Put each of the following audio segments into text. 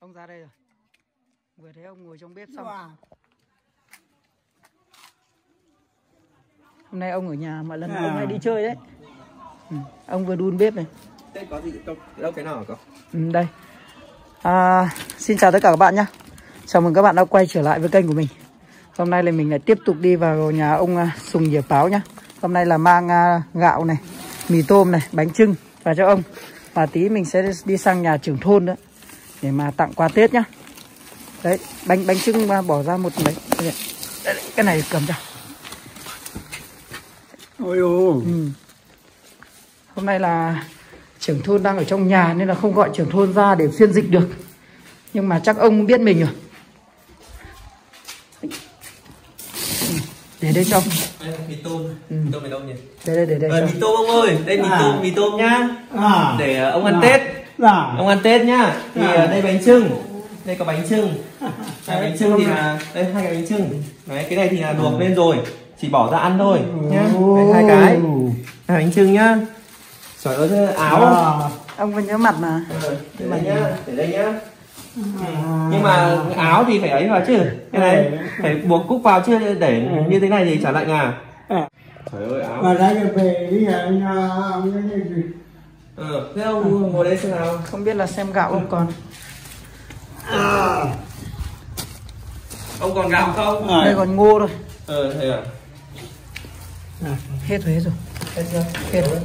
Ông ra đây rồi. Vừa thấy ông ngồi trong bếp xong. Wow. Hôm nay ông ở nhà mà lần À. ông hay đi chơi đấy. Ừ. Ông vừa đun bếp này. Thế có gì đâu, đâu cái nào hả cậu? Ừ, đây. À, xin chào tất cả các bạn nhé. Chào mừng các bạn đã quay trở lại với kênh của mình. Hôm nay là mình lại tiếp tục đi vào nhà ông à, Sùng Dìa Páo nhá. Hôm nay là mang à, gạo này, mì tôm này, bánh trưng và cho ông. Và tí mình sẽ đi sang nhà trưởng thôn nữa để mà tặng quà Tết nhá. Đấy, bánh bánh trưng mà bỏ ra một mấy. Đây, đây, cái này cầm cho. Ôi ôi. Ừ. Hôm nay là trưởng thôn đang ở trong nhà nên là không gọi trưởng thôn ra để phiên dịch được. Nhưng mà chắc ông biết mình rồi. Để đây cho. Đây mì tôm. Ừ. Mì tôm ở đâu nhỉ? Để đây để đây Ờ, cho. mì tôm ông ơi, đây mì À. tôm, mì tôm nhá. À. Để ờ, ông ăn À. Tết. Là. Ông ăn Tết nhá. Thì À. ờ, đây bánh trưng. Đây có bánh trưng. Hai bánh trưng thì là đây hai cái bánh trưng. Đấy, cái này thì là luộc lên rồi, chỉ bỏ ra ăn thôi nhá. Đây, hai cái. Hai bánh trưng nhá. Trời ơi áo. À. Ông vẫn nhớ mặt mà. Ờ, để đây nhá, để đây nhá. Nhưng mà áo thì phải ấy vào chứ. Cái này phải buộc cúc vào chứ để như thế này thì chả lạnh à. À. Trời ơi áo. Và đây là về đi nhà nhà ông cái gì? Ờ, thế ông ngồi đây xem nào. Không biết là xem gạo ông còn. À. Ông còn gạo không? Đây À. còn ngô thôi. Ờ, thế à? Hết rồi hết rồi. Hết chưa? Hết rồi.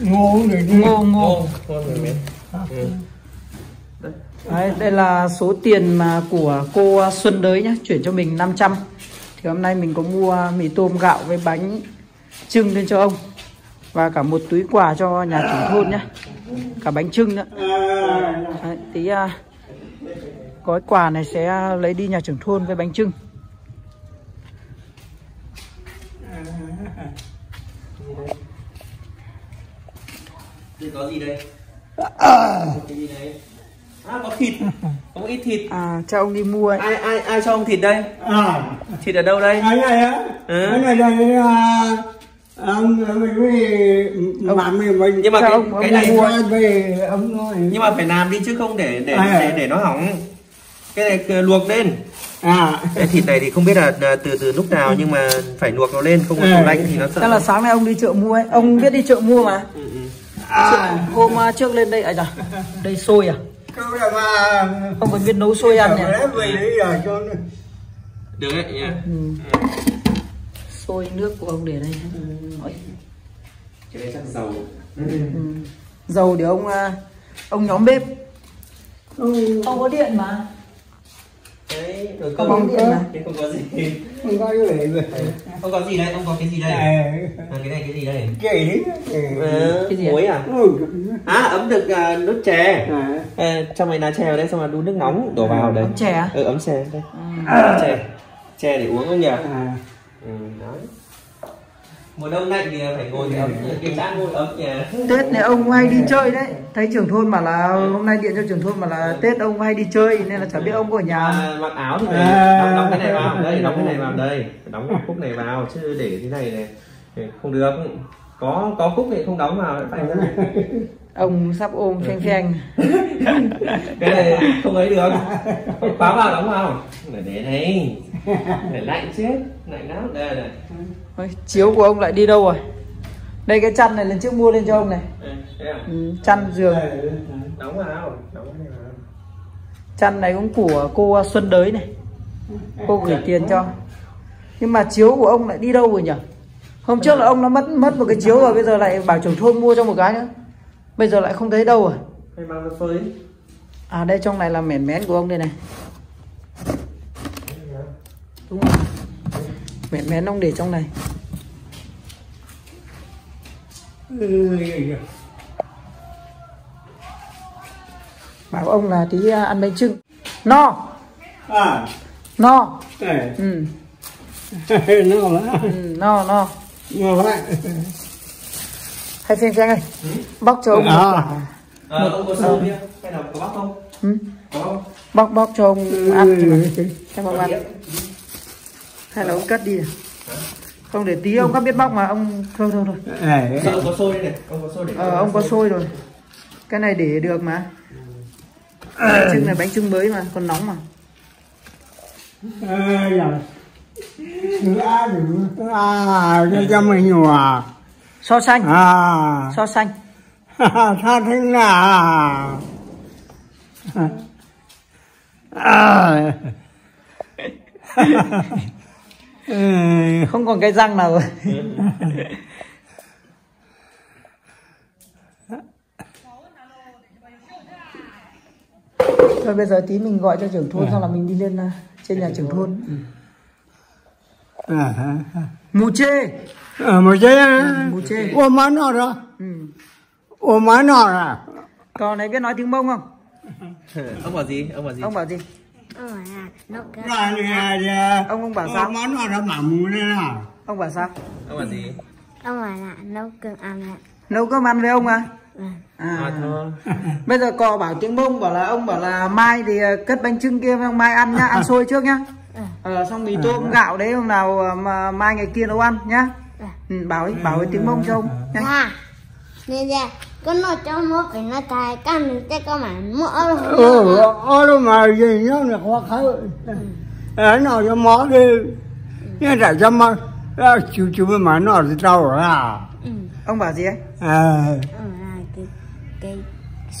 Ngô đi. Ngô ngô. Rồi miếng. Ừ. Đấy, đây là số tiền mà của cô Xuân Đới nhá, chuyển cho mình 500 Thì hôm nay mình có mua mì tôm gạo với bánh trưng lên cho ông Và cả một túi quà cho nhà trưởng thôn nhá Cả bánh trưng nữa À. Đấy, Tí à, gói quà này sẽ lấy đi nhà trưởng thôn với bánh trưng Đây có gì đây? Có cái gì đây? À, có thịt. Có một ít thịt. À, cho ông đi mua ấy. Ai ai ai cho ông thịt đây? À. Thịt ở đâu đây? Cái này á. Ừ. Cái này đây là ông mình với bạn mình mình Nhưng mà cái, ông- cái ông này mua- về ông nói nhưng mà phải làm đi chứ không để để À. để, để nó hỏng. Cái này luộc lên. à Cái thịt này thì không biết là từ từ lúc nào nhưng mà phải luộc nó lên không có À. tủ lạnh thì nó sợ. Chắc là sáng nay ông đi chợ mua ấy Ông biết đi chợ mua mà Ừ, ừ. Trước- Hôm à, trước lên đây, à dạ, đây xôi à câu là mà Ông còn biết nấu xôi ăn nhỉ Được đấy nha. Ừ. Xôi nước của ông để đây. Ôi, Cái này chắc dầu. ừ. Dầu để ông à, ông nhóm bếp. Ừ. Ông có điện mà. Đấy, rồi Không cơm. có điện mà. Không có gì. không có cái gì về Không có gì đây, ông có cái gì đây? à À, cái này cái gì đây? kể Ờ, Cái gì muối à? ừ À, ấm được à, nước chè. à À, cho mày lá chè vào đây xong rồi đun nước nóng đổ vào đây. Ấm chè à? Ừ, ấm chè đây. Ừ. Ấm chè. Chè để uống không nhỉ? à Ừ, đấy. Mùa đông lạnh thì phải ngồi cái ấm cái chán ngồi ấm nhỉ. Tết này ông hay đi chơi đấy. Thấy trưởng thôn mà là hôm nay điện cho trưởng thôn mà là Tết ông hay đi chơi nên là chả biết ông có ở nhà. À, mặc áo thì phải À. đóng, đóng cái này vào đây, đóng cái này vào đây, đóng cái cúc này vào chứ để thế này này không được. Có có cúc thì không đóng vào phải ra này. Ông sắp ôm phanh phanh. cái này không ấy được khóa vào đóng vào để để này để lạnh chết lạnh lắm đây này Ôi, Chiếu của ông lại đi đâu rồi? Đây cái chăn này lần trước mua lên cho ông này. À? Ừ, chăn giường. đóng vào Chăn này cũng của cô Xuân Đới này. Cô gửi tiền cho. Nhưng mà chiếu của ông lại đi đâu rồi nhỉ? Hôm trước là ông nó mất mất một cái chiếu rồi, bây giờ lại bảo trưởng thôn mua cho một cái nữa. Bây giờ lại không thấy đâu rồi. hay mang nó phơi À đây trong này là mẻn mén của ông đây này. Đúng rồi. Mẻn mén ông để trong này. ừ Bảo ông là tí à, ăn bánh trưng. No, à no. à Ừ, nó là ừ no no. nó Hay phanh phanh ơi. Bóc cho ông một À. ờ ông có sâu chưa hay là có bắp không Ừ. có không Bóc bóc cho ông ăn mà. Cho ông ăn. Hay là ông cất đi à? Không để tí ông có biết bóc mà ông thôi thôi thôi. à Dạ, ông có xôi đây này ông có xôi để Ờ ông có xôi rồi. Cái này để được mà. bánh trưng này bánh trưng mới mà còn nóng mà á, thứ à, cho cho mình hòa so sánh À. So sánh Tha thế nào À. Ừ. không còn cái răng nào rồi. Thôi bây giờ tí mình gọi cho trưởng thôn xong là mình đi lên uh, trên nhà trưởng thôn. À, mù chê à, một cái á, mù chê ô má nó đó ừ. ô má nó à còn này biết nói tiếng mông không? Ông bảo gì? Ông bảo gì? Ông bảo gì? Ông bảo là nấu cơm là là là ông ông bảo sao? má nó đó mà mù thế nào ông bảo sao? Ông bảo gì? Ông bảo là nấu cơm ăn ạ. Nấu cơm ăn với ông à? Vâng. À, à thôi. Bây giờ cò bảo tiếng mông bảo là ông bảo là mai thì ờ, cất bánh trưng kia ông mai ăn nhá ăn xôi trước nhá ờ, xong mì tôm gạo đấy hôm nào ờ, mà mai ngày kia nấu ăn nhá. Ừ, bảo ấy bảo ấy tiếng mông cho ông nhá. Dạ. Nè dạ. Con nói cho mua phải nó tài Căn thì sẽ có mà mua ừ ô đâu mà gì nó là khó khăn. Ấy nào cho mó đi. Nhưng tại cho mà à, chú chú mà nó thì đâu à. Ừ. Ông bảo gì ấy? À cái Cái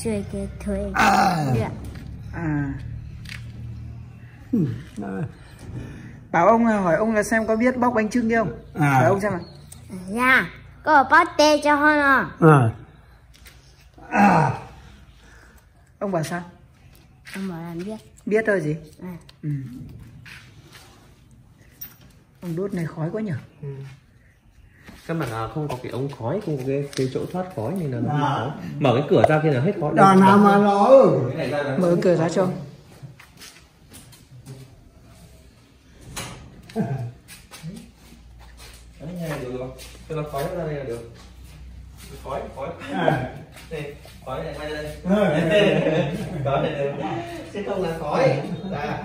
xuôi cái thuê. Được à bảo ông là hỏi ông là xem có biết bóc bánh trưng không? À. hỏi ông xem nào. Dạ Có tê cho hơn à à. À. Ông bảo sao? Ông bảo là biết. Biết rồi gì? À. Ừ. ông đốt này khói quá nhỉ? Ừ. căn bản là không có cái ống khói không có cái, cái chỗ thoát khói nên là À. khói. Mở cái cửa ra kia là hết khói. Đàn nào mà nó? Này mở cửa ra cho ông Đấy, như này được không? Cho nó khói ra đây là được. Khói, khói. À. Đây, khói này quay ra đây. Khói này được. Chứ không là khói. Ra.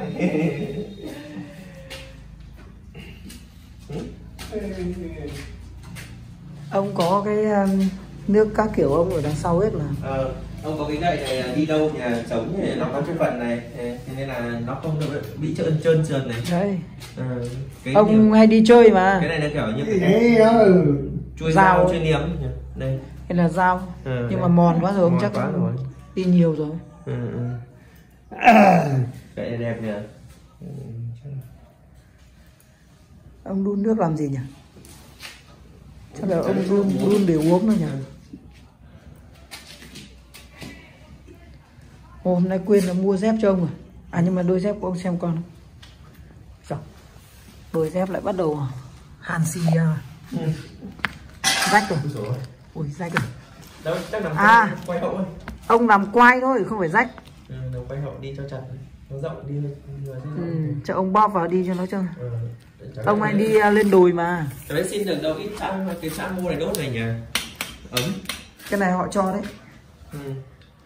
ông có cái um, nước các kiểu ông ở đằng sau hết mà Ờ, ông có cái gậy này là đi đâu nhà trống thì nó có cái phần này thế nên là nó không được bị trơn trơn trơn này đấy ờ, cái ông niềm- hay đi chơi mà cái này là kiểu như đấy nó ừ. chui Dao chui nhỉ? đây hay là dao Ừ, nhưng đây. mà mòn quá rồi ông Mòn chắc quá rồi. đi nhiều rồi ừ, ừ. À. gậy này đẹp nhỉ Ừ, ông đun nước làm gì nhỉ chắc là ông đun đun để uống thôi nhỉ Ồ, hôm nay quên là mua dép cho ông rồi. À nhưng mà đôi dép của ông xem con. Rồi. đôi dép lại bắt đầu hàn xì à, ừ. rách rồi. Ui rách rồi. Đâu, chắc nằm À. quay hậu ấy. Ông làm quai thôi không phải rách. Ừ, nằm quay hậu đi cho chặt nó rộng đi lên ừ, cho ông bóp vào đi cho nó cho. Ừ. Ông hay đi à, lên đồi mà. Cháu đấy xin được đâu ít sang cái sang mua này đốt này nhỉ? Ấm. Cái này họ cho đấy. Ừ.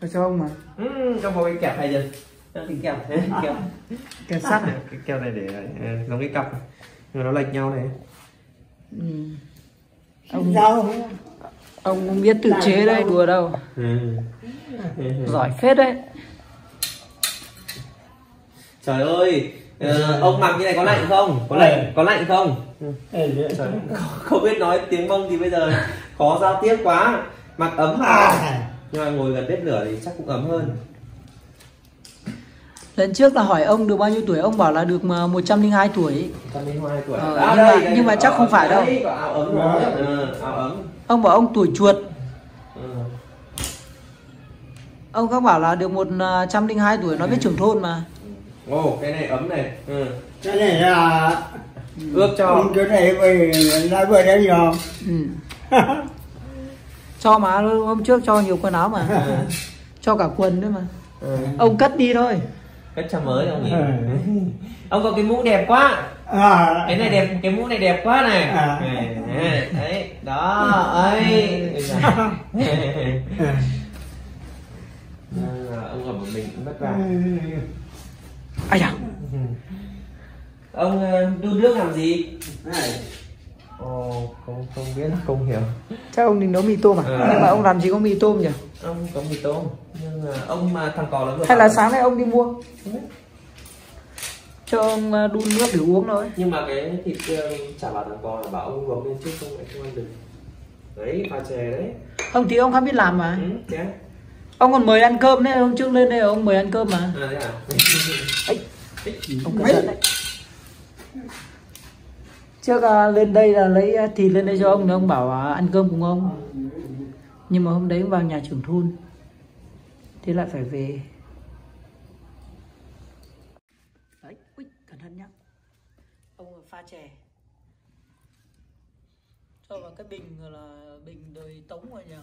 họ cho ông mà. Ừ, trong có cái kẹp hay chưa? Đang tính kẹp. Kẹp. Cái sắt này cái keo này để ờ, giống cái cặp. Mà nó lệch nhau này. Ừ. ông đâu ông không biết tự chế đấy đùa đâu. Ừ. giỏi phết đấy. Trời ơi ờ, ông mặc cái này có lạnh không? Có lạnh có lạnh không? Ừ. Trời, không, không biết nói tiếng mông thì bây giờ khó giao tiếp quá. Mặc ấm À. nhưng mà ngồi gần bếp lửa thì chắc cũng ấm hơn. Lần trước là hỏi ông được bao nhiêu tuổi ông bảo là được mà 102 tuổi. trăm linh hai tuổi. Ờ, À, nhưng đây, mà- đây, nhưng mà chắc không phải đâu. đấy, áo ấm ừ, áo ấm. Ông bảo ông tuổi chuột. Ừ. ông không bảo là được 102 tuổi nói với trưởng thôn mà. Ồ cái này ấm này. Ừ. cái này là ướp cho. cái này về lại về đây rồi. Ừ. cho mà hôm trước cho nhiều quần áo mà. Cho cả quần nữa mà. Ừ. ông cất đi thôi. Cách cho mới ông nhỉ Ừ. ông có cái mũ đẹp quá. À cái này đẹp cái mũ này đẹp quá này. À. Này, đấy đó ấy. À, ông ở một mình cũng vất vả. Ai da. Ông ờ, đun nước làm gì? Này Ồ, không không biết không hiểu. Chắc ông định nấu mì tôm à? Ừ. nhưng mà ông làm gì có mì tôm nhỉ? Ông có mì tôm nhưng mà ông mà thằng cò nó vừa hay là sáng nay ông đi mua? Cho ông à, đun nước để uống thôi. Nhưng mà cái thịt kia chả bảo thằng cò là bảo ông luộc lên trước không lại không ăn được. Đấy pha chè đấy. Ông thì ông không biết làm mà. Ừ, thế ông còn mời ăn cơm đấy hôm trước lên đây ông mời ăn cơm mà. À thế à. Ông cẩn thận đấy trước à, lên đây là lấy à, thịt lên đây cho ông thì ông bảo à, ăn cơm cùng ông. Nhưng mà hôm đấy ông vào nhà trưởng thôn. Thế lại phải về. Đấy ui, cẩn thận nhá. Ông pha chè. Cho vào cái bình gọi là bình đời tống rồi nhỉ?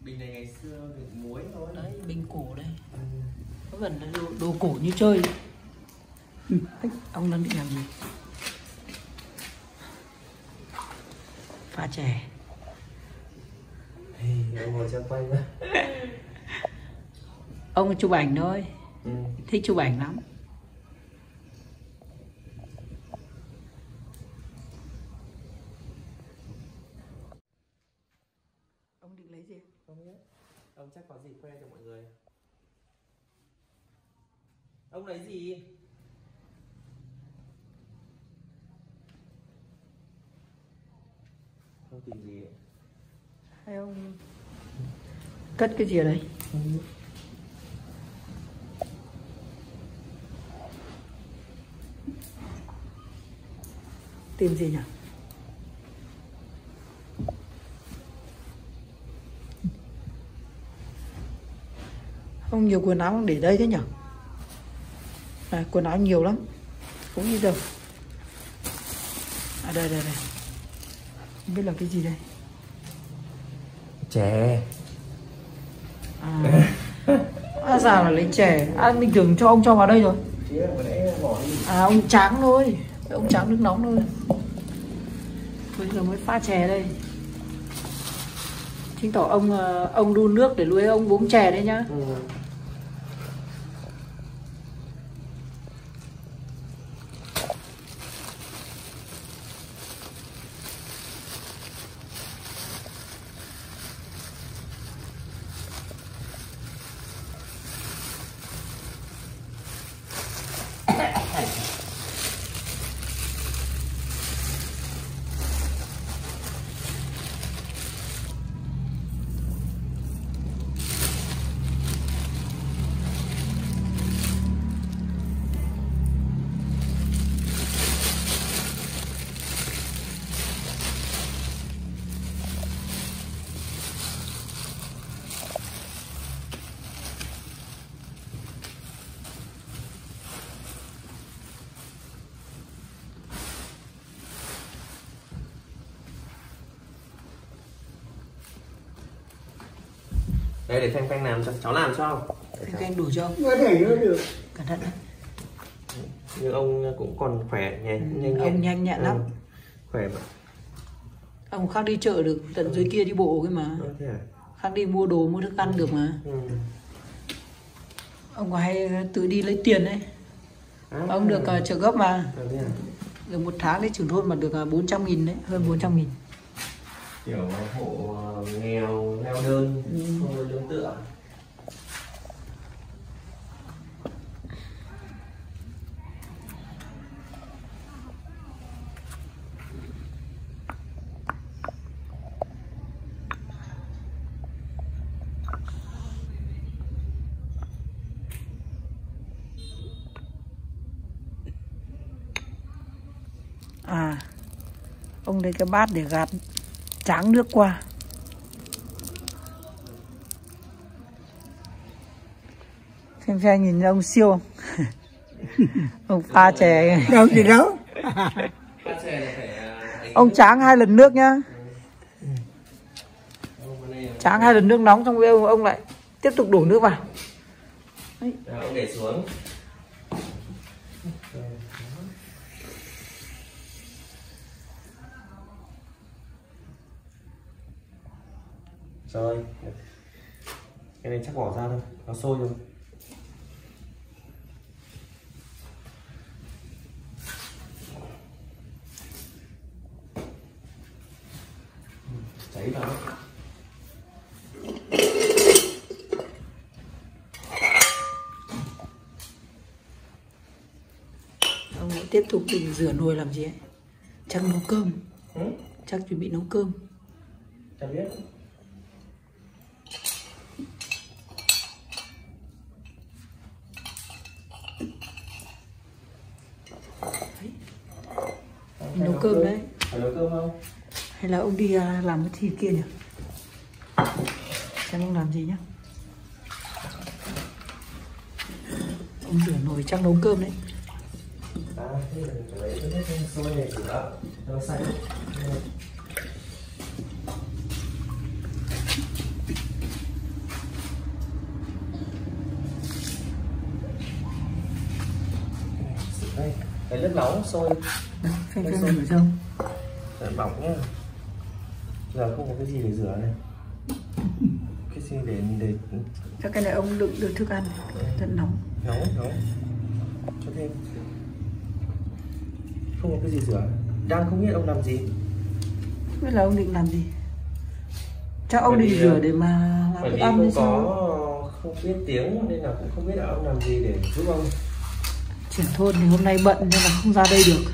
Bình này ngày xưa đựng muối thôi. Đấy bình cổ đây. Có gần là đồ, đồ cổ như chơi. Ừ. ông đang định làm gì pha chè. Ông ngồi cho quay ông chụp ảnh thôi. Ừ. thích chụp ảnh lắm. Ông định lấy gì? Không biết. Ông chắc có gì khoe cho mọi người. Ông lấy gì không tìm gì hay ông cất cái gì ở đây? Tìm gì nhỉ? Ông nhiều quần áo ông để đây thế nhỉ? À, quần áo nhiều lắm. Cũng như đâu à đây đây đây không biết là cái gì đây? Chè. À, à sao là lấy chè? À mình tưởng cho ông cho vào đây rồi. À ông tráng thôi. Ông tráng nước nóng thôi. Bây giờ mới pha chè đây. Chứng tỏ ông ờ, ông đun nước để nuôi ông uống chè đấy nhá. Ừ. đây để xem canh làm cho cháu làm cho. Cháu- canh đủ cho ông có thể nữa được. Cẩn thận đấy. nhưng ông cũng còn khỏe nhanh nhanh ông nhanh nhẹn lắm. Ừ. khỏe mà. Ông khác đi chợ được tận dưới kia đi bộ cái mà. Thế à? Khác đi mua đồ mua thức ăn được mà. Ừ. ông có hay tự đi lấy tiền đấy. À, ông được uh, trợ cấp mà. À, thế à? được một tháng đấy trưởng thôn mà được uh, 400 nghìn đấy hơn 400 nghìn kiểu hộ ờ, nghèo neo đơn không có lương tựa. À ông lấy cái bát để gạt tráng nước qua. Xem xem nhìn ông siêu không? Ông pha chè. Đâu gì đâu. Pha chè là phải đánh ông tráng hai lần nước nhá. Tráng hai lần nước nóng xong rồi ông, lại tiếp tục đổ nước vào. Ông để xuống rồi cái này chắc bỏ ra thôi. Nó sôi rồi cháy vào tiếp tục định rửa nồi làm gì ấy? Chắc nấu cơm. Ừ? chắc chuẩn bị nấu cơm. Chả biết. Hay là ông đi à, làm cái thịt kia nhỉ? Xem ông làm gì nhá. Ông rửa nồi chắc nấu cơm đấy. À, phải đây cái nước nóng sôi. Đấy, phê phê xong Để bỏng nhá giờ không có cái gì để rửa này cái gì để để chắc cái này ông đựng được thức ăn. Rất nóng. Nấu nấu cho thêm. Không có cái gì rửa. Đang không biết ông làm gì. Không biết là ông định làm gì. Chắc ông định vì, rửa ờ, để mà làm thức ăn hay không sao? có không biết tiếng nên là cũng không biết là ông làm gì để giúp ông. Trưởng thôn thì hôm nay bận nên là không ra đây được.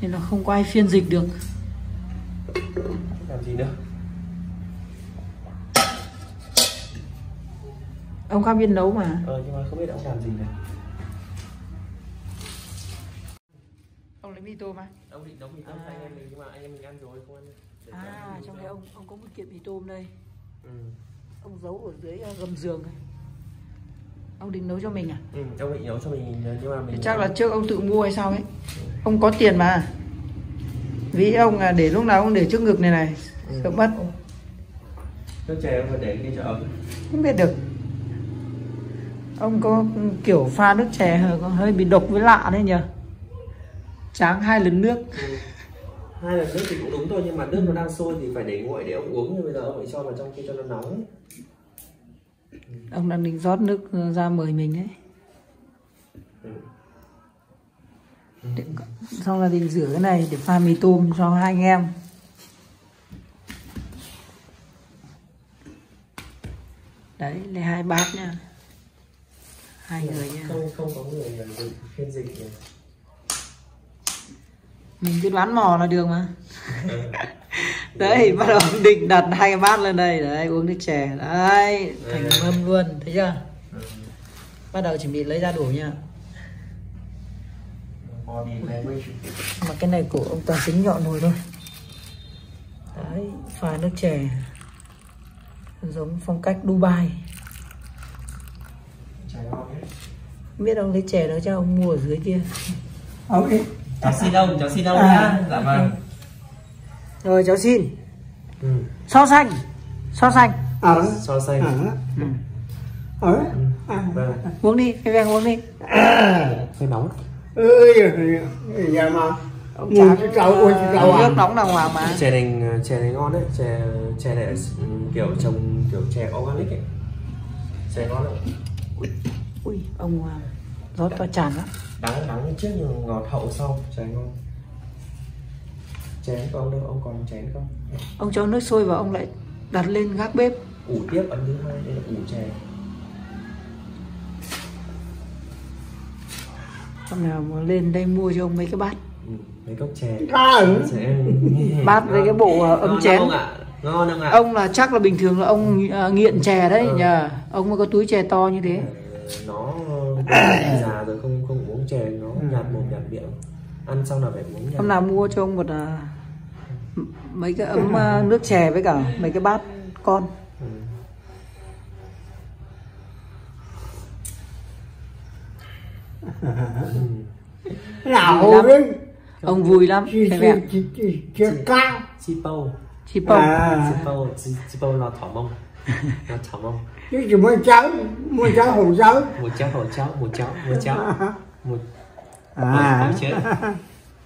Nên là không có ai phiên dịch được gì nữa? Ông không biết nấu mà. Ờ nhưng mà không biết ông làm gì này ông lấy mì tôm à ông định nấu mì tôm cho anh em mình nhưng mà anh em mình ăn rồi không ăn Để à trong đây ông ông có một kiện mì tôm đây. Ừ. ông giấu ở dưới ờ, gầm giường này. Ông định nấu cho mình à? Ừ ông định nấu cho mình nhưng mà mình chắc là trước ông tự mua hay sao ấy. Ông có tiền mà. Vì ông à, để lúc nào ông để trước ngực này này. Sợ mất nước chè ông phải để cái cho ấm. Không biết được. Ông có kiểu pha nước chè hơi, có hơi bị độc với lạ đấy nhờ. Tráng hai lần nước. Hai lần nước thì cũng đúng thôi nhưng mà nước nó đang sôi thì phải để nguội để ông uống nhưng bây giờ ông phải cho vào trong kia cho nó nóng. Ông đang định rót nước ra mời mình đấy ừ. Để- xong là định rửa cái này để pha mì tôm cho hai anh em đấy lấy hai bát nha. Hai người nha. Không không có người dịch phiên dịch nhỉ mình cứ đoán mò là được mà. Đấy bắt đầu định đặt hai cái bát lên đây. Đấy uống nước chè. Đấy thành mâm luôn thấy chưa? Bắt đầu chuẩn bị lấy ra đổ nha. Mà cái này của ông toàn tính nhọn nồi thôi. Đấy pha nước chè giống phong cách Dubai. Không biết ông lấy chè đó cho ông mua ở dưới kia. Ok cháu xin ông cháu xin ông À. nhá. Dạ vâng. Rồi cháu xin. Ừ. so sánh. So sánh. Ở so sánh. Ở ừ. ở vâng. Uống đi cái vang uống đi. Hơi nóng. Ơi giờ mà cái ôi cái trâu nước à. nóng đàng hoàng mà. Chè này chè này ngon đấy chè chè này ừ, kiểu trồng kiểu chè organic ấy. Chè ngon lắm ui ông à, rót to tràn lắm. Đắng đắng trước nhưng ngọt hậu sau chè ngon. Chén của ông đâu ông còn chén không? Ông cho nước sôi vào ông lại đặt lên gác bếp. Ủ tiếp ấn thứ hai đây là ủ chè. Hôm nào mà lên đây mua cho ông mấy cái bát mấy cốc chè. Ừ sẽ bát với cái bộ ờ, ấm ngon chén. không ạ? Ngon không ạ? Ông là chắc là bình thường là ông ờ, nghiện chè đấy Ừ. nhờ. Ông mới có túi chè to như thế. Nó già rồi không không uống chè. Nó nhạt mồm nhạt miệng. Ăn xong là phải uống nhạt. Hôm nào mua cho ông một à, m- mấy cái ấm nước chè với cả mấy cái bát con. Ừ. nào lắm. Ông vui lắm chỉ thấy chỉ mẹ chỉ chỉ chỉ ca chi bao chị bông à. Chi bao chi chi bao là thỏ mông. Là thỏ mông. Chứ chỉ muốn cháu muốn cháu hồng cháu. Một cháu một cháu một cháu một cháu. Một à. Hậu chớ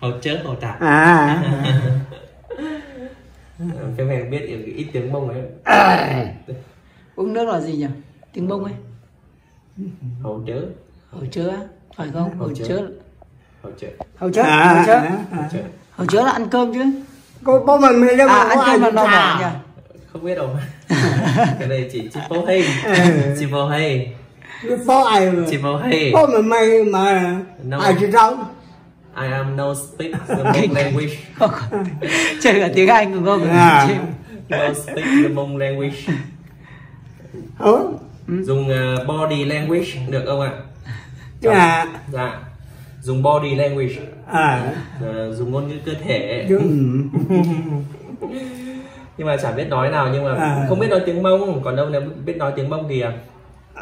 hậu chớ hậu tả à. Cái biết ít tiếng mông ấy. Uống nước là gì nhỉ? Tiếng bông ấy. Chớ. Hầu chớ á, phải không? Hầu hầu chớ. Hầu chớ à hầu chớ à, hậu à. chớ hầu chớ là ăn cơm chứ cô bố mình mình đâu à mà ăn cơm là no bả chả nhỉ không biết đâu cái này chỉ chỉ bao hay chỉ bao hay cái phố ai mà chỉ bao hay phố mình mày mà Đâu? ai chỉ đâu I am no speak the Hmong language. chơi cả tiếng Anh đúng không? À. No speak the Hmong language. Ủa? Dùng ờ, body language được không ạ? Dạ. Dạ. Dùng body language. À. Ờ, dùng ngôn ngữ cơ thể. Nhưng mà chẳng biết nói nào nhưng mà À. không biết nói tiếng Mông còn đâu nếu biết nói tiếng Mông thì à,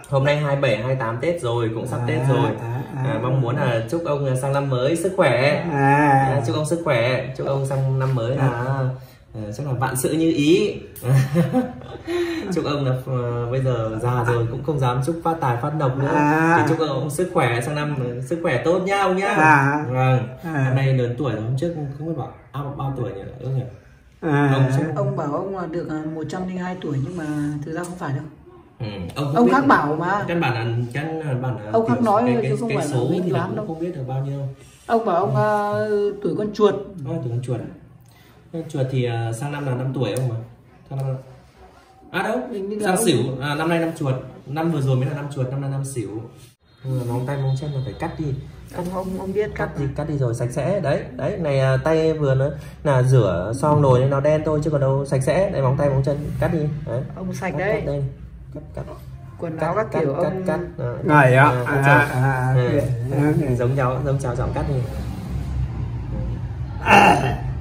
hôm nay 27 28 Tết rồi cũng sắp Tết À, rồi à, à. à, mong muốn là chúc ông à, sang năm mới sức khỏe à, À. chúc ông sức khỏe chúc ông sang năm mới là à, chắc là vạn sự như ý chúc ông là ờ, bây giờ già rồi cũng không dám chúc phát tài phát lộc nữa À. thì chúc ông sức khỏe sang năm ờ, sức khỏe tốt nhá ông nhá À. vâng À. năm nay lớn tuổi rồi hôm trước không biết bảo bao, bao tuổi nhỉ ước nhỉ À. ông chắc Ông bảo ông là được à, 102 tuổi nhưng mà thực ra không phải đâu. Ừ, ông, Ông khác bảo mà. căn bản là căn bản là Ông khác nói cái, chứ không cái phải là số mình thì đoán cũng đâu. không biết được bao nhiêu Ông bảo ông à, tuổi con chuột. Ôi, từ con chuột à? Chuột thì à, sang năm là năm tuổi ông mà sang năm à đâu sang xỉu. À, năm nay năm chuột. Năm vừa rồi mới là năm chuột năm nay năm xỉu. Ừ, móng tay móng chân là phải cắt đi. Ông ông ông biết cắt cắt đi cắt đi rồi sạch sẽ. Đấy đấy này à, tay vừa nữa là rửa xong nồi nên nó đen thôi chứ còn đâu sạch sẽ. Đây móng tay móng chân cắt đi. Đấy. Ông sạch cắt, đấy. cắt đây. Cắt cắt. Quần áo các cắt kiểu cắt ông cắt. À, Này á. à, À, à, à, Ừ. à, à. giống cháu giống cháu giọng cắt đi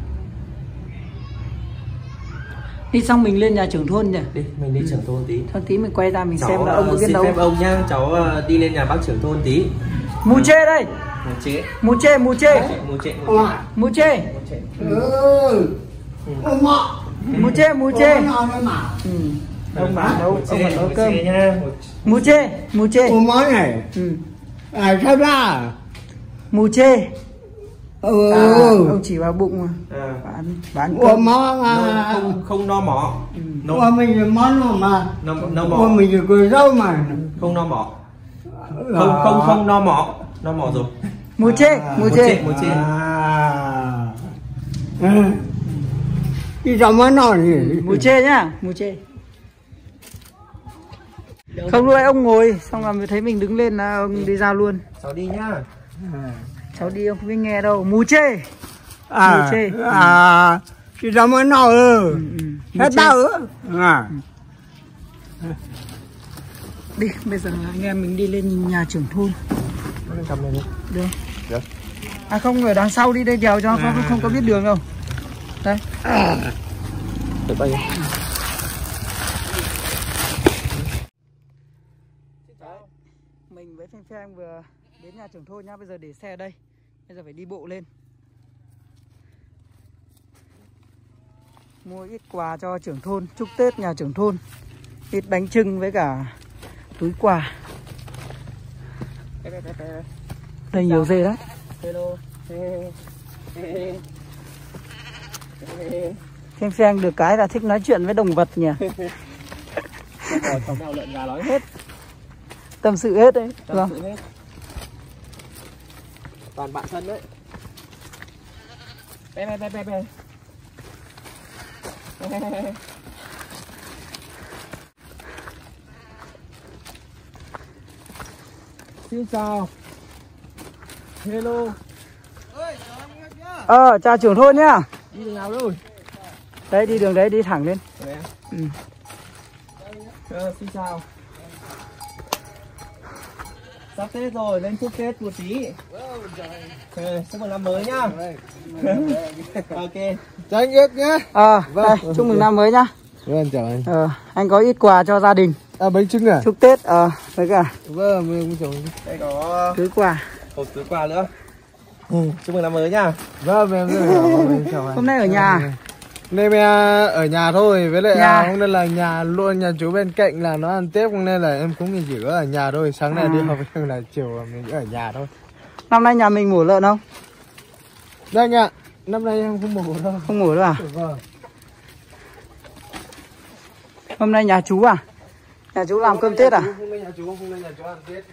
Đi xong mình lên nhà trưởng thôn nhỉ? đi mình đi trưởng thôn tí Thôi tí mình quay ra mình cháu xem là ông có ờ, biết xin đâu. phép ông nhá cháu ờ, đi lên nhà bác trưởng thôn tí Mù chê đây. một chế Mù chê, mù chê. chế Ủa? Mù chê. Ừ. Ủa mọ. Mù chê, mù chê. Ủa, nào đây mà. Ừ. Ông bảo nấu, ông bảo nấu cơm. nha Mù chê, mù chê. Món này. Ừ. À sao ra? Mù chê. Ừ. À, ông chỉ vào bụng mà. à. Bán, bán Ủa cơm. món à. không không no mỏ no Ủa mình món nào mà. no, no Ủa mỏ mình được cười rau mà. không no mỏ không không không no mỏ no mỏ rồi Mù chê, mù chê. Mù chê. À. Ừ. Đi sao món nào nhỉ? Mù chê nhá, mù chê. Không nuôi ông ngồi, xong là mới thấy mình đứng lên là ông đi ra luôn. cháu đi nhá Cháu đi ông không biết nghe đâu. Mù chê. À. Mù chê. À. Đi sao món nào ừ. Ừ, ừ. Hết tao ừ. À. Đi, bây giờ anh em mình đi lên nhà trưởng thôn. cầm này đi Được. Được. À không, ở đằng sau đi đây đèo cho không, không có biết đường đâu. Đây. Được bay Mình với Phanh Phanh vừa đến nhà trưởng thôn nhá, bây giờ để xe ở đây. Bây giờ phải đi bộ lên. Mua ít quà cho trưởng thôn, chúc Tết nhà trưởng thôn. Ít bánh trưng với cả túi quà. Đây nhiều dê đấy. hello Phanh Phanh được cái là thích nói chuyện với động vật nhỉ. nào lợn gà nói hết Tâm sự hết đấy. tâm Vâng. sự hết toàn bạn thân đấy. Bé bé bé bé bé. Xin chào. Hello. Ờ, chào trưởng thôn nhá. đi đường nào rồi? Đấy đi đường đấy đi thẳng lên. Ừ. Ờ, xin chào Sắp Tết rồi, lên chúc Tết một tí Ờ, chúc mừng năm mới nhá Ok Chào anh Ước nhé. Ờ, đây, chúc mừng năm mới nhá. Vâng chào anh. Ờ, anh có ít quà cho gia đình. À bánh trưng à? Chúc Tết ờ với cả Vâng, mình chào anh. Đây có túi quà. hộp túi quà nữa Chúc mừng năm mới nhá Vâng, là mình chào anh. Hôm nay ở nhà. Nên em ở nhà thôi, với lại Nhà. à, hôm nay là nhà luôn nhà chú bên cạnh là nó ăn Tết nên là em cũng chỉ có ở nhà thôi. Sáng nay À. đi học là chiều mình ở nhà thôi. Năm nay nhà mình mổ lợn không? Đây anh ạ, năm nay em không mổ đâu. Không mổ đâu à? Vâng. Hôm nay nhà chú à? Nhà chú làm cơm Tết à? Hôm nay nhà chú, hôm nay nhà chú ăn Tết.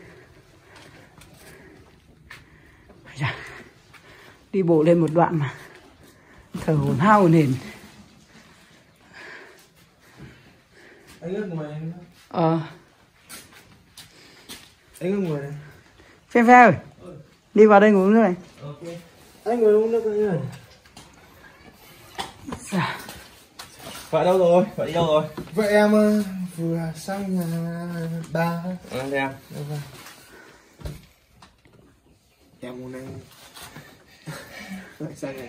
Đi bộ lên một đoạn mà. Thở hổn hao hổn hển. Anh ngồi anh. Ờ, Anh ngồi này. Phen Phen ơi. Đi vào đây ngủ nữa này. Ok. Anh ngồi uống nước anh ơi Dạ. vợ đâu rồi? Vợ đi đâu rồi? Vậy em ờ, vừa sang nhà ba à, đây à em hôm nay lại sang nhà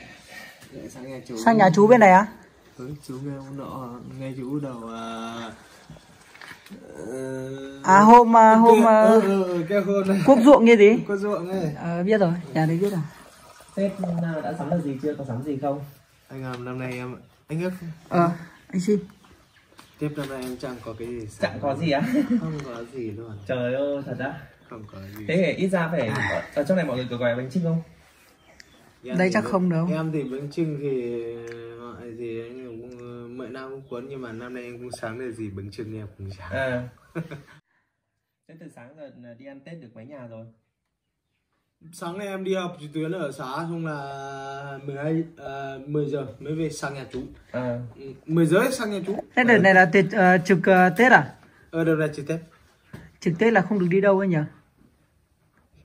lại sang nhà chú. Sang nhà chú bên này á ừ, chú nghe hôm nọ nghe chú đầu à ờ, à hôm à, hôm à, ừ, ừ, ừ, cái hôn này. Quốc ruộng như gì? Có ruộng ấy ờ, biết rồi nhà đấy biết rồi. Tết nào đã sắm được gì chưa? Có sắm gì không? Anh làm năm nay em anh ước. Ờ anh xin. Tiếp năm nay em chẳng có cái gì chẳng có gì á? Không có gì luôn. Trời ơi thật á. Không có gì. Thế ít ra phải ở trong này mọi người có gói bánh trưng không Em Đây chắc không đâu. Em thì bánh trưng thì mọi gì anh cũng mỗi năm cũng cuốn nhưng mà năm nay em cũng sáng được gì bánh trưng em cũng sáng. à thế từ sáng giờ đi ăn tết được mấy nhà rồi Sáng nay em đi học trực tuyến ở xã xong là 12 à, 10 giờ mới về sang nhà chú. à Ừ, 10 giờ ấy sang nhà chú. thế đợt này là tết ờ, trực ờ, tết à Ở đâu là trực Tết. trực tết là không được đi đâu ấy nhỉ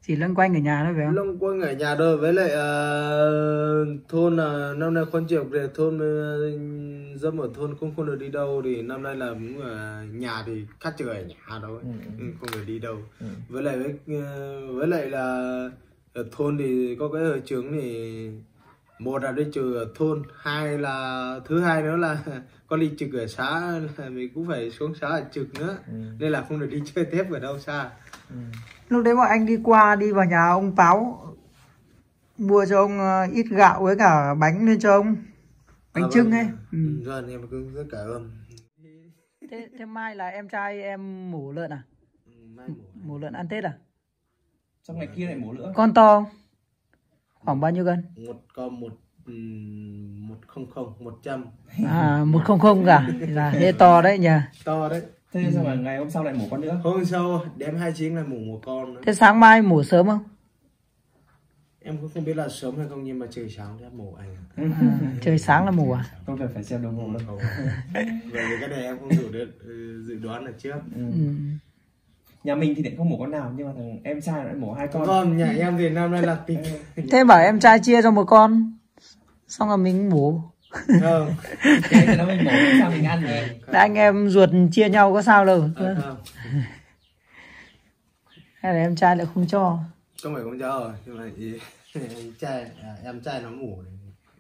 chỉ loanh quanh ở nhà thôi phải không? Long quanh ở nhà thôi với lại ờ, thôn là năm nay con triệu về thôn uh, dâm ở thôn cũng không được đi đâu thì năm nay là cũng ở nhà thì cắt trời ở nhà thôi Ừ, ừ, không được đi đâu. Ừ. với lại với, ờ, với lại là ở thôn thì có cái ở trường thì một là đi trừ ở thôn hai là thứ hai nữa là con đi trực ở xã là mình cũng phải xuống xã ở trực nữa. Ừ. nên là không được đi chơi tết ở đâu xa. Ừ. lúc đấy bọn anh đi qua đi vào nhà ông Páo mua cho ông ờ, ít gạo với cả bánh lên cho ông. Bánh À, trưng vâng. ấy. Ừ. Ừ, Vâng, em cũng rất cảm ơn. Thế, thế mai là em trai em mổ lợn à? Ừ, mai mổ. Mổ lợn ăn tết à? Trong ngày kia lại mổ nữa con to. Khoảng bao nhiêu cân? Một con một một không không một trăm. À một không không cả. Là thế to đấy nhỉ to đấy. Thế sao mà ngày hôm sau lại mổ con nữa? Hôm sau hai chín là mổ một con nữa. Thế sáng mai mổ sớm không? Em cũng không biết là sớm hay không nhưng mà trời sáng thì em mổ anh à, trời sáng là mổ à? Không cần phải xem đồng hồ đâu. Thì cái này em không dự được dự đoán được trước. Ừ. ừ. nhà mình thì lại không mổ con nào nhưng mà thằng em trai lại mổ hai con. Con nhà em thì năm nay là tịch thế bảo em trai chia cho một con xong rồi mình mổ không thế thì nó mình mổ sao mình ăn Thế anh em ruột chia nhau có sao đâu. À, không hay là em trai lại không cho? Không phải con cháu rồi nhưng mà ý, em trai à, em trai nó mổ này.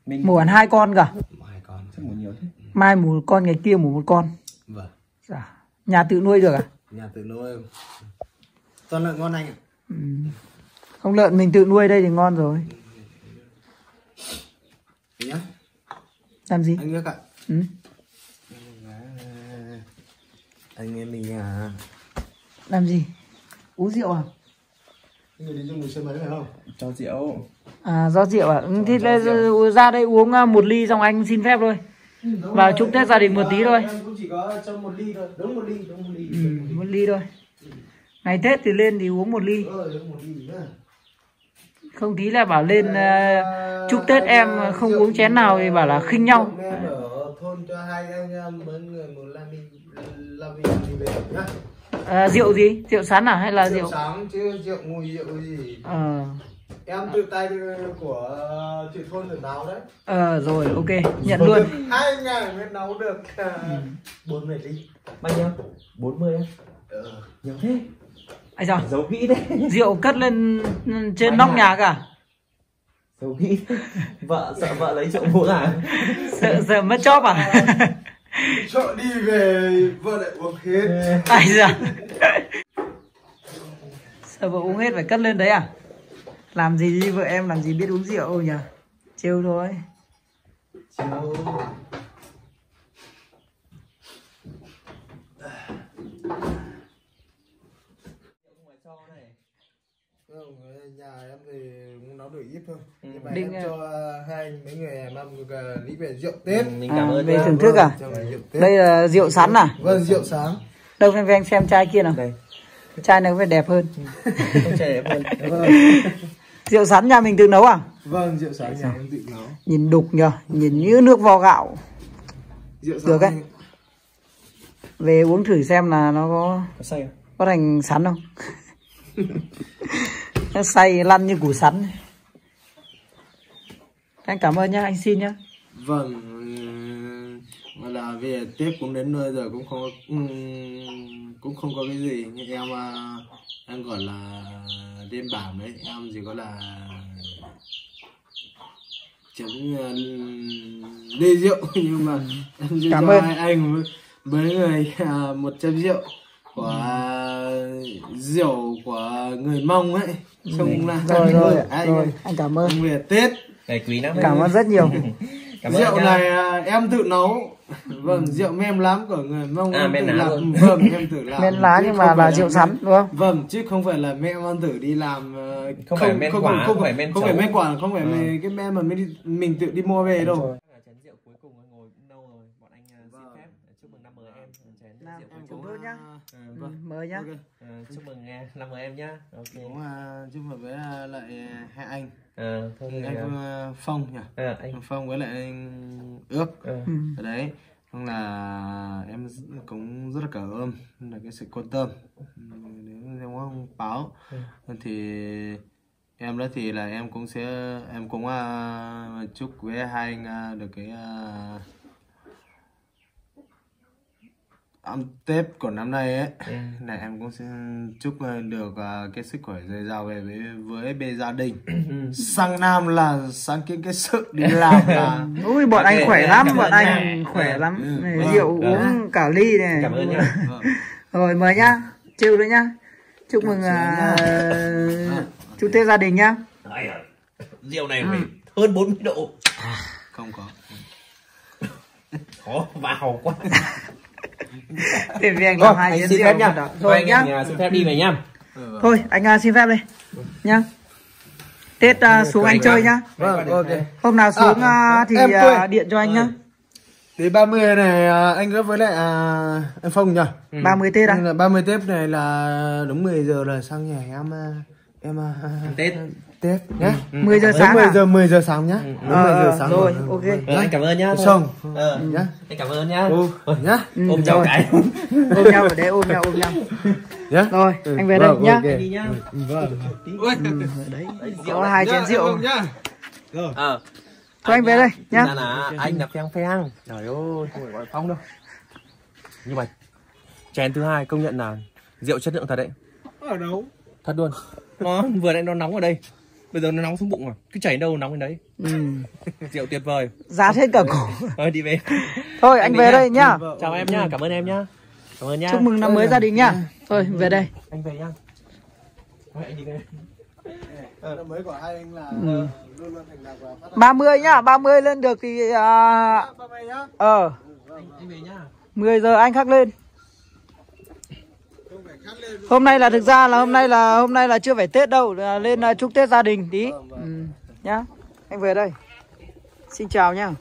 mình mổ hẳn hai con cả. Hai con. Sao mổ nhiều thế. Mai mổ một con ngày kia mổ một con. Vâng. Dạ. nhà tự nuôi được à? Nhà tự nuôi. Toàn lợn ngon anh ạ. Ừ. không lợn mình tự nuôi đây thì ngon rồi. Thế nhá. Làm gì? Anh ước ạ. Ừ. anh em mình à. Làm gì? Uống rượu à? Người đi chung một xe máy phải không? Cho rượu. À do rượu à? Ừ, thì là, ra đây uống à, một ly xong anh xin phép thôi. Vào chúc tết gia đình một tí thôi. Em cũng chỉ có cho một ly thôi. Đúng một ly đúng một ly. Ừ, một ly thôi. Ngày tết thì lên thì uống một ly. Đúng một ly nhá không tí là bảo lên à, chúc tết em không uống chén nào thì bảo là khinh nhau. Em ở thôn cho hai anh em mấy người một la mi la mi đi về nhá. À, rượu gì? Rượu sắn à hay là rượu sáng chứ rượu mùi rượu gì? Ờ. Em tự tay của chị thôn được nấu đấy. Ờ rồi ok nhận luôn. hai ngàn mới nấu được bốn mươi ly. Bao nhiêu? 40 á? Ờ. nhiều thế ai sao giấu kỹ thế rượu cất lên trên nóc nhà cả. Giấu kỹ. Vợ sợ vợ lấy trộm mua à? Sợ sợ mất chóp à? Chợ đi về vợ lại uống hết. Ai ra sợ vợ uống hết phải cất lên đấy à? Làm gì đi vợ em làm gì biết uống rượu nhỉ trêu thôi. Cháu Không, nhà em thì cũng nấu được ít thôi. Nhưng mà Định, em ờ, cho hai anh mấy người em ăn một cái lý về rượu tết. Mình À, cảm ơn về thưởng thức à? rượu tết. Đây là rượu sắn à? Vâng rượu sáng đâu em anh xem chai kia nào. Đây. Chai này có vẻ đẹp hơn. Không trẻ đẹp hơn. Vâng. Rượu sắn nhà mình tự nấu à? Vâng rượu sáng nhà em tự nấu. Nhìn đục nhờ nhìn như nước vo gạo. Rượu Được sáng ấy. về uống thử xem là nó có có say không? có thành sắn không nó say lăn như củ sắn. Anh cảm ơn nhá anh xin nhá. Vâng là về tết cũng đến nơi rồi cũng không cũng không có cái gì. Nhưng em à, em gọi là đêm bảng đấy em chỉ có là chấm uh, ly rượu. Nhưng mà em Cảm cho ơn. hai anh với mấy người à, một chấm rượu của rượu của người mông ấy không là rồi rồi anh rồi. Anh cảm ơn. Về tết. Này quý lắm. Cảm ơn rất nhiều. Cảm ơn rượu này à, em tự nấu. Vâng rượu mem lắm của người mông À, em men tự lá làm. vâng em tự làm. Men lá nhưng không mà là rượu sắn đúng không? Vâng chứ không phải là mẹ con tử đi làm ờ, Không phải men quả, không, không phải men không phải men quả không phải men- cái men mà mình đi, mình tự đi mua về đâu là chén rượu cuối cùng ngồi cũng lâu rồi bọn anh à, xin phép chúc mừng năm mới em chén Năm rượu cuối em cùng cũng- Thôi nhá. Ừ, mời nhá. Ok. ờ, chúc mừng năm mới em nhá. Ok. Cũng uh, chúc mừng với à, lại à, hai anh. Ờ, thôi thì, anh à, uh, phong nhỉ? Ờ, anh. Phong với lại anh ước. Ờ, ừ. ở đấy. Xong là em cũng rất là cảm ơn là cái sự quan tâm. Nếu em có báo thì em đó thì là em cũng sẽ em cũng à, chúc với hai anh à, được cái à, ăn Tết của năm nay ấy. Ừ. là em cũng sẽ chúc à, được à, cái sức khỏe dồi dào về với với bên gia đình. Sang năm là sang cái cái sự đi làm là ui bọn anh khỏe lắm bọn anh khỏe lắm. Ừ, Này, vâng, rượu vâng. uống cả ly này. Cảm ơn nhá vâng. rồi mời nhá. Trêu nữa nhá. Chúc mừng à, chúc tết gia đình nhá. À, rượu này phải hơn 40 độ. Không có. Khó vào quá để vì anh Thôi, làm hai anh xin phép nhá. rồi thôi anh nhá. xin phép đi về nhá. Thôi anh à, xin phép đây nhá. Tết à, xuống anh chơi nhá. Vâng ok. hôm nào xuống à, thì em à, quên. điện cho anh nhá. Thì 30 này anh góp với lại à, em Phong nhỉ? 30 tết à? Nên là 30 Tết này là đúng 10 giờ là sang nhà em em Tết Tết nhé. 10 giờ Đúng sáng 10 à? giờ 10 giờ sáng nhá. Đúng 10 Ờ, giờ ờ, sáng. rồi ok. Ờ, anh cảm ơn nhá. Xong ờ, nhá. anh cảm ơn nhá. Ô nhá. Ừ, ôm rồi. cái. Ôm nhau ở đây ôm nhau ôm nhau. Nhá. rồi Ừ, anh về đây vâng, nhá. ok. đi nhá. Vâng. Ừ, ở đấy. Có hai chén rượu. nhá. ờ. Thôi anh về đây nhá. Là anh là phèn phèn trời ơi không phải gọi phong đâu. Nhưng mà chén thứ hai công nhận là rượu chất lượng thật đấy. Ở đâu? thật luôn. Nó vừa nãy nó nóng ở đây bây giờ nó nóng xuống bụng rồi. Cứ chảy đâu nóng đến đấy. Ừ. rượu tuyệt vời. Giá hết cả cổ. Thôi đi về. Thôi anh đi về đây nhá. Chào em nhá. Cảm ơn em nhá. Cảm ơn nhá. Chúc mừng năm mới gia đình nhá. Thôi về đây. Anh về nhá. Thôi anh đi về. Năm mới của hai anh là Ừ. luôn luôn thành đạt và phát 30 nhá. 30 lên được thì à, đạt 30 nhá. ờ. Anh, anh về nhá. 10 giờ anh khắc lên Không phải khát lên. Hôm nay là thực ra là hôm nay là hôm nay là chưa phải tết đâu là lên à, chúc tết gia đình tí. Ừ. nhá. Anh về đây. Xin chào nhá.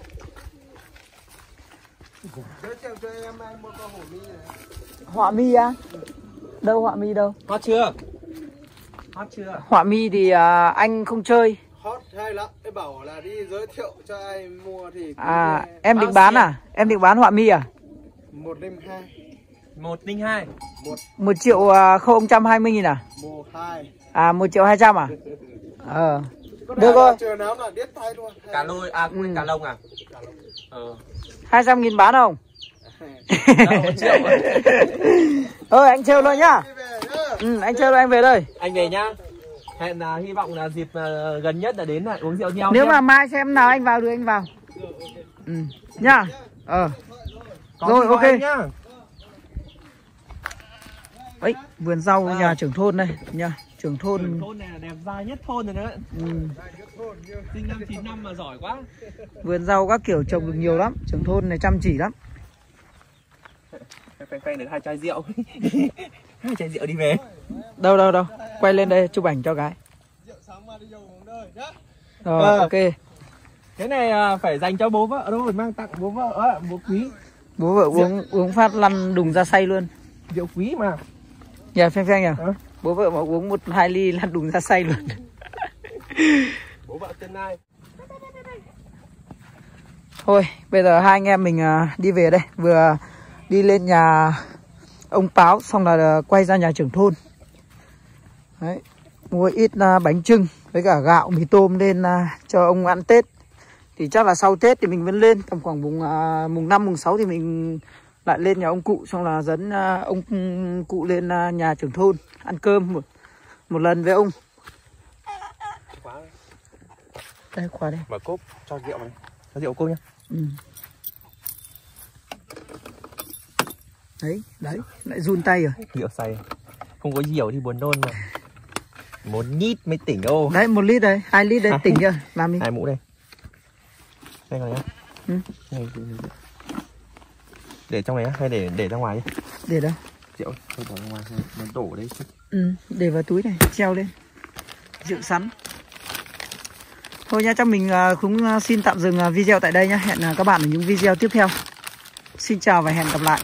Họa mi á? Đâu họa mi đâu? Hot chưa? Hot chưa? Họa mi thì à, anh không chơi. Hot hay lắm. Em bảo là đi giới thiệu cho ai mua thì à em định bán à? Em định bán họa mi à? Một đêm hai. Một linh hai một. Triệu à, không trăm hai mươi nghìn à? Một hai. À một triệu hai trăm à? Ờ. Được rồi. luôn. Cá lôi à quên Ừ. cá lông à? Ờ. Hai trăm nghìn bán không? Thôi anh trêu thôi nhá. Đi về nhá. Ừ, anh trêu thôi anh về đây. Anh về nhá. Hẹn là hy vọng là dịp ờ, gần nhất là đến lại uống rượu nhau nếu nhé. mà mai xem nào anh vào được anh vào. Ừ. nhá. Ờ. rồi, ok. nhá ấy vườn rau nhà trưởng thôn đây nha trưởng thôn. Thôn này là đẹp dai nhất thôn rồi đấy. Ừ. sinh năm 9 năm mà giỏi quá. Vườn rau các kiểu trồng được nhiều lắm trưởng thôn này chăm chỉ lắm. Phanh phanh được hai chai rượu. Hai chai rượu đi về. Đâu đâu đâu. Quay lên đây chụp ảnh cho cái sáng mai đi dầu uống đời nhá. Rồi Ờ. ok. Cái này à, phải dành cho bố vợ thôi mang tặng bố vợ à, bố quý. Bố vợ uống uống phát lăn đùng ra say luôn. Rượu quý mà nhà phanh phanh nhỉ Ờ. bố vợ mà uống một hai ly lăn đùng ra say luôn. Bố vợ tương lai thôi bây giờ hai anh em mình à, đi về đây. Vừa đi lên nhà ông Páo xong là à, quay ra nhà trưởng thôn. Đấy mua ít à, bánh trưng với cả gạo mì tôm lên à, cho ông ăn Tết. Thì chắc là sau Tết thì mình vẫn lên. Tầm khoảng mùng à, mùng 5 mùng 6 thì mình lại lên nhà ông cụ xong là dẫn à, ông cụ lên à, nhà trưởng thôn ăn cơm một một lần với ông. Đây khóa đây. Mở cốp cho rượu này. Cho rượu cô nhá. Ừ. Đấy, đấy, lại run tay rồi. Rượu say. Không có rượu thì buồn nôn mà. Một nhít mới tỉnh đâu. Đấy, một lít đấy, hai lít đấy, Hai. tỉnh chưa? Làm đi. Hai mũ đây. Đây còn nhá. Ừ. Đây, để trong này hay để để ra ngoài đi. Để đâu? Rượu không bỏ ra ngoài thôi. Nó đổ ở đây chứ. Ừ, để vào túi này, treo lên. Rượu sắn. Thôi nha, chắc mình à, cũng à, xin tạm dừng à, video tại đây nhé. Hẹn các bạn ở những video tiếp theo. Xin chào và hẹn gặp lại.